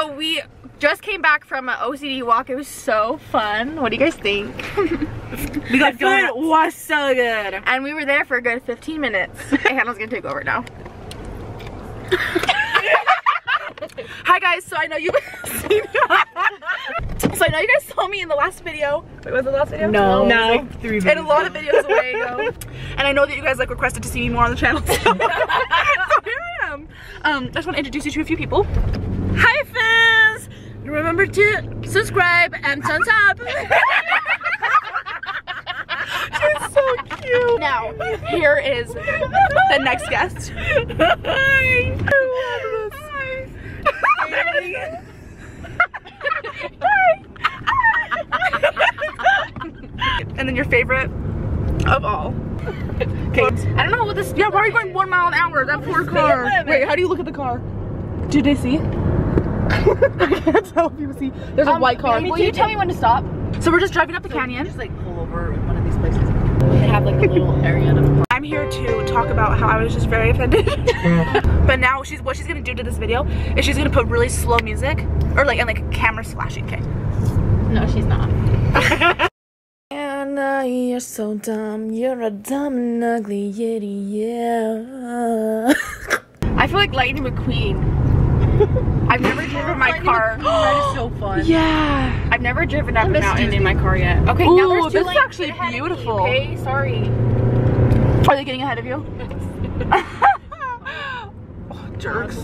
So we just came back from an OCD walk. It was so fun. What do you guys think? We got food was so good. and we were there for a good 15 minutes. Hannah's gonna take over now. Hi guys, so I know you So I know you guys saw me in the last video. Wait, was it the last video? No. No. Like three And a lot of videos away ago. And I know that you guys like requested to see me more on the channel. So, so here I am. Um, I just want to introduce you to a few people. Hi Fizz! Remember to subscribe and thumbs up. She's so cute. Now, here is the next guest. Hi. and then your favorite of all. Okay. I don't know what this. Yeah, why are you going one mile an hour? That poor car. limit. Wait, how do you look at the car? Did they see? I can't tell if you see. There's a Um, white car. Will you tell me when to stop? So we're just driving up the canyon. Just like pull over in one of these places. They have like a little area to I'm here to talk about how I was just very offended. but now she's what she's gonna do to this video is she's gonna put really slow music or like and like cameras flashing. Okay. No, she's not. Anna, you're so dumb. You're a dumb and ugly yitty, yeah. I feel like Lightning McQueen. I've never driven my car. That is so fun. yeah. I've never driven up a mountain in my car yet. Okay, Ooh, now there's two this is actually of me, beautiful. Okay, sorry. Are they getting ahead of you? oh, jerks.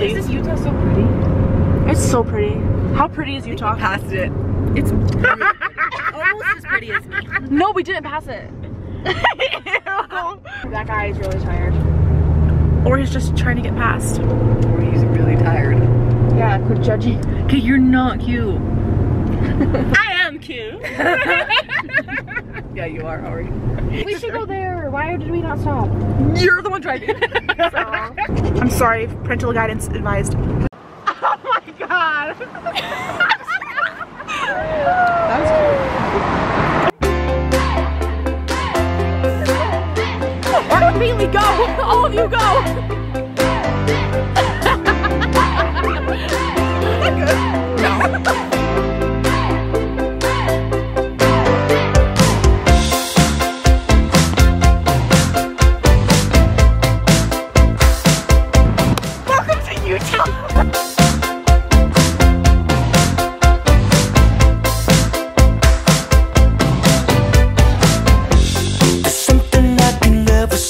Is this Utah so pretty? It's so pretty. How pretty is Utah? Past it. It's almost as pretty as me. No, we didn't pass it. That guy is really tired. Or he's just trying to get past. Or he's really tired. Yeah, quit judging. Okay, you're not cute. I am cute. Yeah, you are, Ari. We should go there. Why did we not stop? You're the one driving. I'm sorry, parental guidance advised. Oh my god. Bailey go? All of you go.